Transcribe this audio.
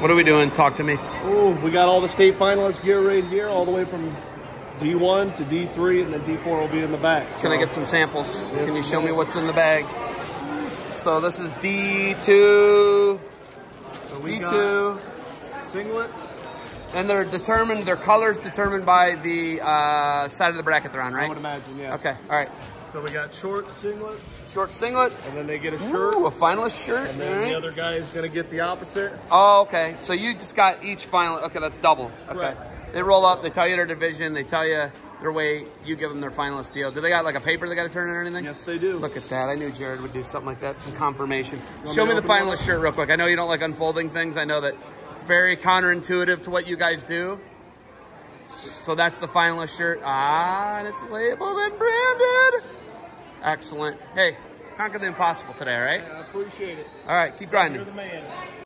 What are we doing? Talk to me. Oh, we got all the state finalists gear right here, all the way from D1 to D3, and then D4 will be in the back. Can I get some samples? Yes, Can you show me what's in the bag? So this is D2, so we D2, singlets. And they're determined, their colors determined by the uh, side of the bracket they're on, right? I would imagine, yeah. Okay, all right. So we got short singlets, Short singlet. and then they get a shirt, Ooh, a finalist shirt. and then right. the other guy is going to get the opposite. Oh, okay. So you just got each final. Okay, that's double. Okay. Correct. They roll up. They tell you their division. They tell you their weight. You give them their finalist deal. Do they got like a paper they got to turn in or anything? Yes, they do. Look at that. I knew Jared would do something like that. Some confirmation. Show me me the finalist shirt real quick. I know you don't like unfolding things. I know that it's very counterintuitive to what you guys do. So that's the finalist shirt. Ah, and it's labeled and branded. Excellent. Hey, conquer the impossible today, all right? I appreciate it. All right, keep You're grinding. the man.